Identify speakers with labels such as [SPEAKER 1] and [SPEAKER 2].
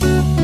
[SPEAKER 1] you